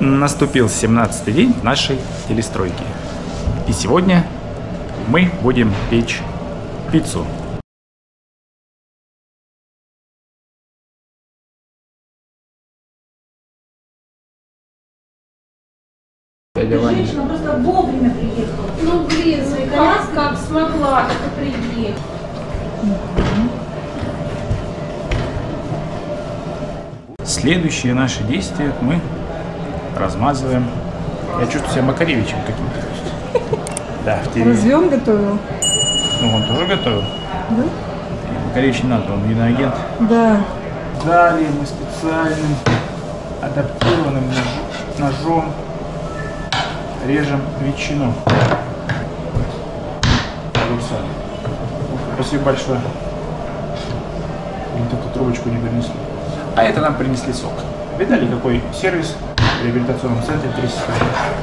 Наступил 17 день нашей телестройки. И сегодня мы будем печь пиццу. Женщина просто вовремя приехала. Ну блин, как, как смогла так и приехать. Следующее наше действие мы размазываем. Я чувствую себя Макаревичем каким-то. Да, в теле- Развем готовил? Ну, он тоже готовил. Да? Макаревич не надо, он иноагент. Да. Далее мы специальным адаптированным нож- ножом режем ветчину. Огурца. Спасибо большое. Вот эту трубочку не принесли. А это нам принесли сок. Видали, какой сервис в реабилитационном центре 300?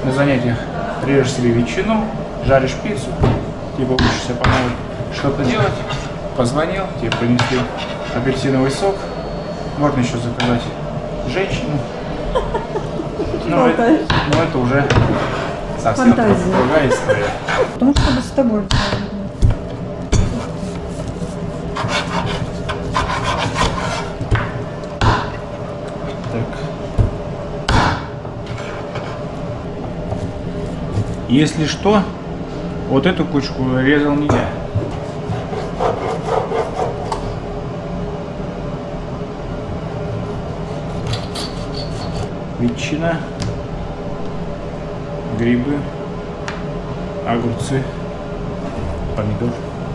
На занятиях режешь себе ветчину, жаришь пиццу, типа учишься по новой что-то делать, позвонил, тебе принесли апельсиновый сок, можно еще заказать женщину. Но это, Болтаешь. но это уже совсем Фантазия. другая история. Потому что бы с тобой. Так. Если что, вот эту кучку резал не я. Ветчина, грибы, огурцы, помидор.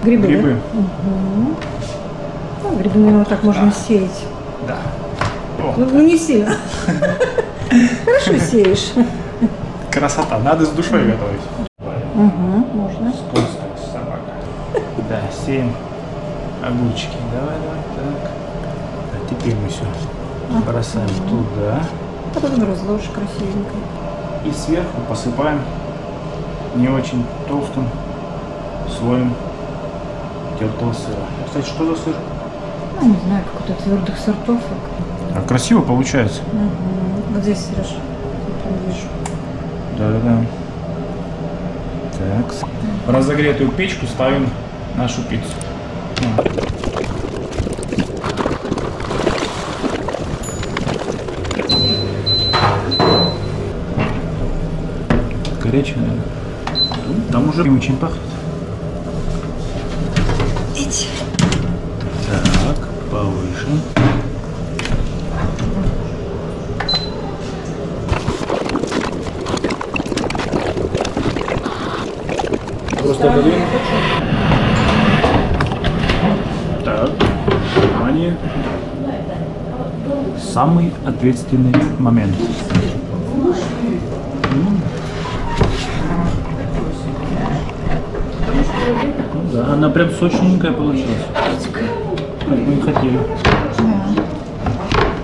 Грибы, Грибы. Ну, грибы, наверное, так можно сеять. Да. О, Ну, ну, не сильно. Хорошо сеешь. Красота. Надо с душой готовить. Угу, можно. Толстая собака. Да, сеем огурчики. Давай, давай, так. А теперь мы все бросаем туда. А потом разложишь красивенько. И сверху посыпаем не очень толстым слоем тертого сыра. Кстати, что за сыр? Ну, не знаю, какой-то твердых сортов. А красиво получается. Мгм. Вот здесь, Сереж, я прям вижу. Да-да-да. Так. В разогретую печку ставим нашу пиццу. Горячая, наверное. Там уже не очень пахнет. Так, повыше. Просто подвинь. Так, внимание. Самый ответственный момент. Ну Да, она прям сочненькая получилась. Как мы и хотели. Да.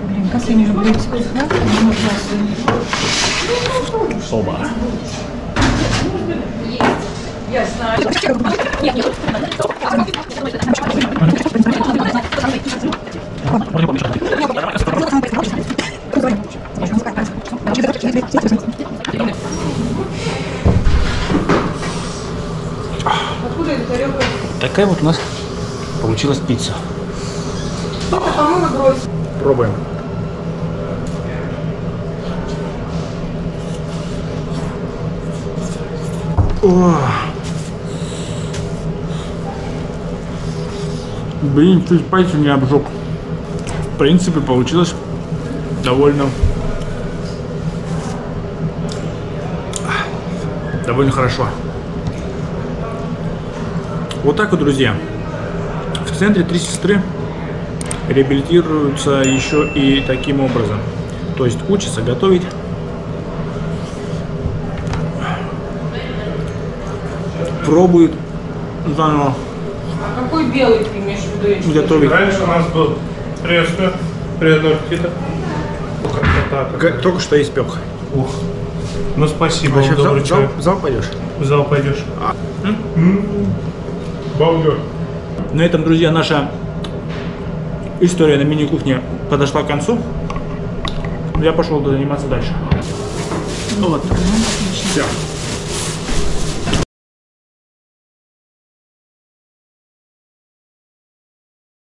Блин, как я не люблю эти красоты, Откуда эта тарелка? Такая вот у нас получилась пицца. Это, по-моему, брось. Пробуем. О. Блин, чуть пальцы не обжег. В принципе, получилось довольно... Довольно хорошо. Вот так вот, друзья. В центре три сестры реабилитируются еще и таким образом. То есть учатся готовить. Пробуют заново какой белый ты имеешь в виду? готовить. Раньше у нас был приветствую, приятного аппетита. Только что испек. Ух. Ну спасибо, вам зал, добрый в зал- чай. в зал пойдешь? В зал пойдешь. Балдеж. На этом, друзья, наша история на мини-кухне подошла к концу. Я пошел заниматься дальше. Вот. Все.